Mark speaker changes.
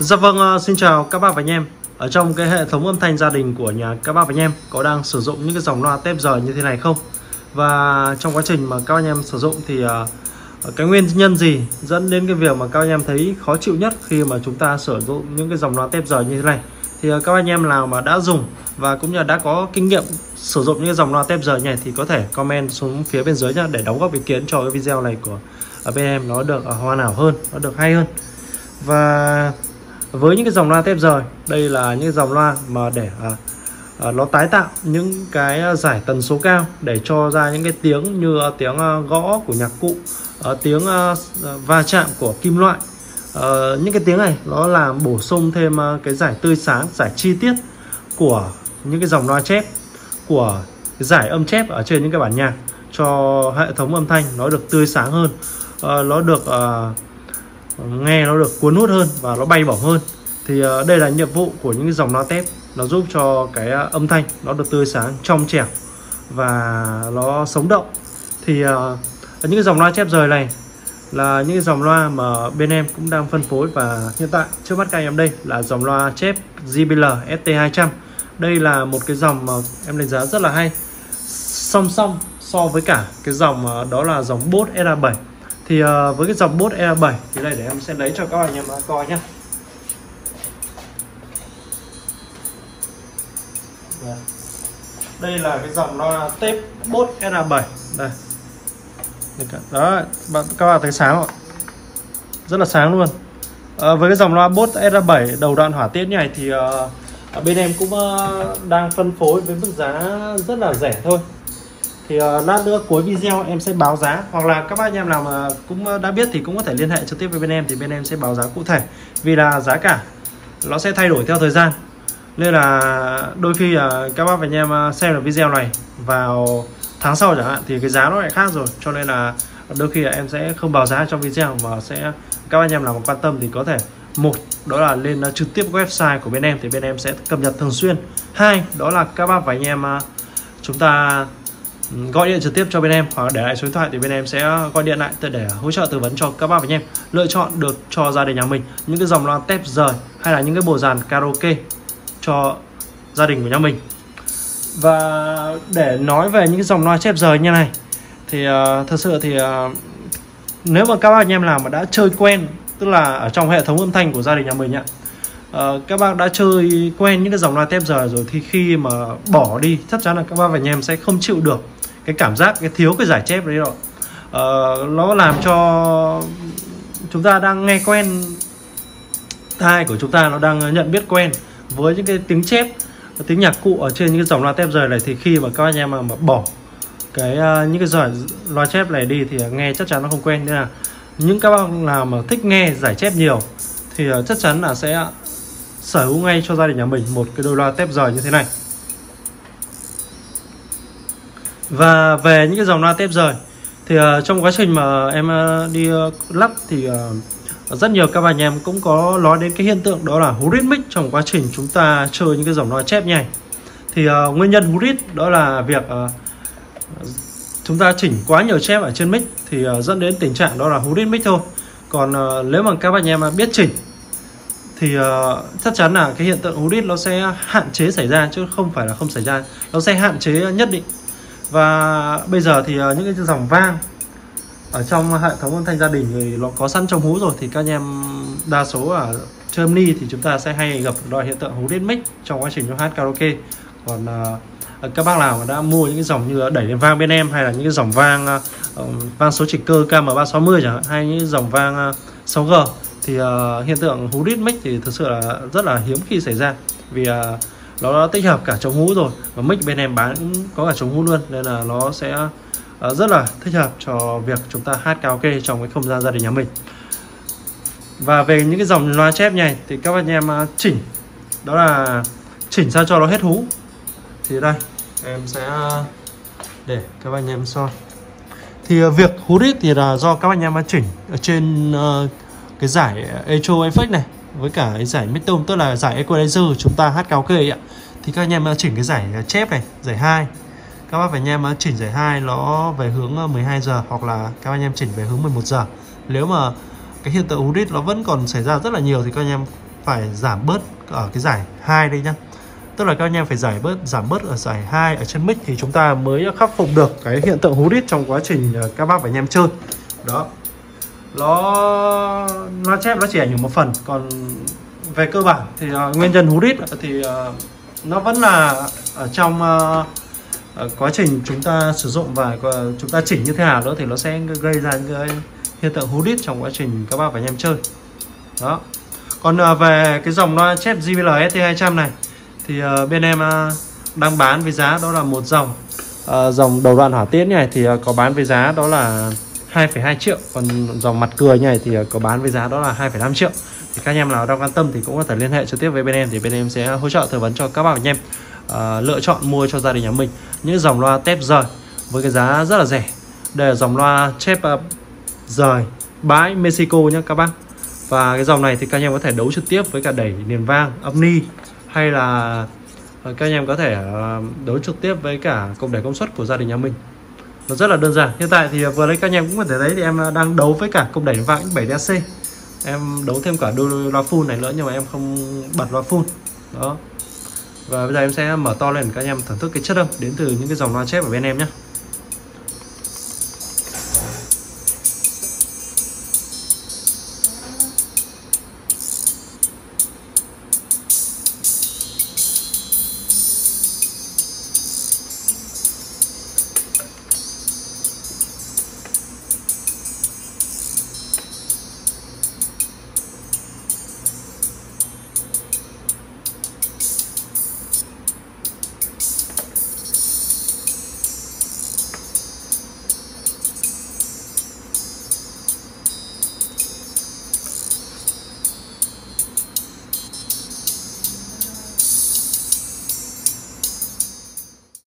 Speaker 1: Dạ vâng, ờ, xin chào các bác và anh em. Ở trong cái hệ thống âm thanh gia đình của nhà các bác và anh em Có đang sử dụng những cái dòng loa tép rời như thế này không? Và trong quá trình mà các anh em sử dụng thì uh, cái nguyên nhân gì dẫn đến cái việc mà các anh em thấy khó chịu nhất khi mà chúng ta sử dụng những cái dòng loa tép rời như thế này? Thì uh, các anh em nào mà đã dùng và cũng như đã có kinh nghiệm sử dụng những cái dòng loa tép rời này thì có thể comment xuống phía bên dưới nhá để đóng góp ý kiến cho cái video này của ở bên em nó được hoa hoàn hảo hơn, nó được hay hơn. Và với những cái dòng loa tép rời đây là những dòng loa mà để à, à, nó tái tạo những cái giải tần số cao để cho ra những cái tiếng như à, tiếng à, gõ của nhạc cụ à, tiếng va chạm của kim loại. Uh, những cái tiếng này nó làm bổ sung thêm uh, cái giải tươi sáng giải chi tiết của những cái dòng loa chép của giải âm chép ở trên những cái bản nhạc cho hệ thống âm thanh nó được tươi sáng hơn. Uh, nó được uh, nghe nó được cuốn hút hơn và nó bay bổng hơn. Thì ờ, đây là nhiệm vụ của những cái dòng loa tép. Nó giúp cho cái ờ, âm thanh nó được tươi sáng trong trẻo và nó sống động. Thì ờ, những cái dòng loa chép rời này là những cái dòng loa mà bên em cũng đang phân phối và hiện tại trước mắt các anh em đây là dòng loa chép JBL ST200 đây là một cái dòng mà em đánh giá rất là hay. Song song so với cả cái dòng đó là dòng Bose ERA7 thì uh, với cái dòng bốt E7 thì đây để em sẽ lấy cho các anh em coi nhé đây. Là cái dòng loa tép bốt E7 đây. Đó bạn các bạn thấy sáng không rất là sáng luôn. À, với cái dòng loa Bose R7 đầu đoạn hỏa tiết này thì uh, ở bên em cũng uh, đang phân phối với mức giá rất là rẻ thôi thì uh, lát nữa cuối video em sẽ báo giá. Hoặc là các bác anh em nào mà cũng ờ, đã biết thì cũng có thể liên hệ trực tiếp với bên em thì bên em sẽ báo giá cụ thể. Vì là giá cả nó sẽ thay đổi theo thời gian. Nên là đôi khi uh, các bác và anh em xem được video này vào tháng sau chẳng hạn thì cái giá nó lại khác rồi. Cho nên là đôi khi là em sẽ không báo giá trong video mà sẽ các anh em nào mà quan tâm thì có thể một đó là lên trực tiếp website của bên em thì bên em sẽ cập nhật thường xuyên. Hai đó là các bác và anh em chúng ta gọi điện trực tiếp cho bên em hoặc để lại số điện thoại thì bên em sẽ gọi điện lại để hỗ trợ tư vấn cho các bác và anh em lựa chọn được cho gia đình nhà mình những cái dòng loa tép rời hay là những cái bộ dàn karaoke cho gia đình của nhà mình. Và để nói về những cái dòng loa chép rời như này thì uh, thật sự thì uh, nếu mà các bác anh em nào mà đã chơi quen tức là ở trong hệ thống âm thanh của gia đình nhà mình ạ uh, các bác đã chơi quen những cái dòng loa tép rời rồi thì khi mà bỏ đi chắc chắn là các bác và anh em sẽ không chịu được cái cảm giác cái thiếu cái giải chép đấy rồi uh, ờ, nó làm cho chúng ta đang nghe quen tai của chúng ta nó đang nhận biết quen với những cái tiếng chép tiếng nhạc cụ ở trên những cái dòng loa tép rời này. Thì khi mà các anh em mà, mà bỏ cái uh, những cái giỏi loa chép này đi thì nghe chắc chắn nó không quen. Nên là những các bạn nào mà thích nghe giải chép nhiều thì uh, chắc chắn là sẽ sở hữu ngay cho gia đình nhà mình một cái đôi loa tép rời như thế này. Và về những cái dòng loa tép rời thì uh, trong quá trình mà em uh, đi ờ, uh, lắp thì uh, rất nhiều các bạn em cũng có nói đến cái hiện tượng đó là hú rít mic trong quá trình chúng ta chơi những cái dòng loa chép nhảy. Thì uh, nguyên nhân hú rít đó là việc uh, chúng ta chỉnh quá nhiều chép ở trên mic thì uh, dẫn đến tình trạng đó là hú rít mic thôi. Còn uh, nếu mà các bạn em biết chỉnh thì uh, chắc chắn là cái hiện tượng hú rít nó sẽ hạn chế xảy ra chứ không phải là không xảy ra. Nó sẽ hạn chế nhất định và bây giờ thì ờ, những cái dòng vang ở trong hệ thống âm thanh gia đình thì nó có sẵn trong hú rồi thì các anh em đa số ở Germany thì chúng ta sẽ hay gặp loại hiện tượng hú đít mic trong quá trình cho hát karaoke. Còn uh, các bác nào mà đã mua những cái dòng như đẩy lên vang bên em hay là những cái dòng vang uh, vang số trịch cơ KM360 chẳng hạn hay những dòng vang uh, 6G thì uh, hiện tượng hú đít mic thì thực sự là rất là hiếm khi xảy ra. Vì uh, nó đã tích hợp cả chống hú rồi, và mic bên em bán cũng có cả chống hú luôn, nên là nó sẽ ờ, rất là thích hợp cho việc chúng ta hát karaoke trong cái không gian gia đình nhà mình. Và về những cái dòng loa chép này thì các anh em ờ, chỉnh. Đó là chỉnh sao cho nó hết hú. Thì đây, em sẽ ờ, để các anh em soi thì việc hú rít thì là do các anh em chỉnh ở trên cái giải Echo Effect này với cả cái giải Midterm tức là giải Equalizer chúng ta hát karaoke ạ. Thì các anh em chỉnh cái giải à, chép này, giải 2 các bác phải anh em chỉnh giải 2 nó về hướng à, 12 giờ hoặc là các anh em chỉnh về hướng 11 giờ. Nếu mà cái hiện tượng urit nó vẫn còn xảy ra rất là nhiều thì các anh em phải giảm bớt ở cái giải hai đây nhá. Tức là các anh em phải giải bớt, giảm bớt ở giải 2 ở chân mic thì chúng ta mới khắc phục được cái hiện tượng hú đít trong quá trình à, các bác và anh em chơi. Đó nó nó chép nó chỉ ảnh hưởng một phần còn về cơ bản thì uh, nguyên nhân hú rít thì uh, nó vẫn là ở trong uh, quá trình chúng ta sử dụng và chúng ta chỉnh như thế nào đó thì nó sẽ gây ra những cái hiện tượng hú đít trong quá trình các bác và anh em chơi. Đó. Còn uh, về cái dòng loa chép JBL ST200 này thì uh, bên em uh, đang bán với giá đó là một dòng uh, dòng đầu đoạn hỏa tiễn này thì uh, có bán với giá đó là 2,2 triệu. Còn dòng mặt cười này thì ờ, có bán với giá đó là 2,5 triệu. Thì các anh em nào đang quan tâm thì cũng có thể liên hệ trực tiếp với bên em thì bên em sẽ hỗ trợ tư vấn cho các bạn anh em uh, lựa chọn mua cho gia đình nhà mình những dòng loa tép rời với cái giá rất là rẻ. Đây là dòng loa chép uh, rời bãi Mexico nhé các bác. Và cái dòng này thì các anh em có thể đấu trực tiếp với cả đẩy niền vang âm ni hay là các anh em có thể đấu trực tiếp với cả cộng đẩy công suất của gia đình nhà mình nó rất là đơn giản. Hiện tại thì vừa lấy các anh em cũng có thể thấy thì em đang đấu với cả công đẩy vãng 7 DC. em đấu thêm cả đôi loa full này nữa nhưng mà em không bật loa full. Đó. Và bây giờ em sẽ mở to lên các anh em thưởng thức cái chất âm đến từ những cái dòng loa chép ở bên em nhé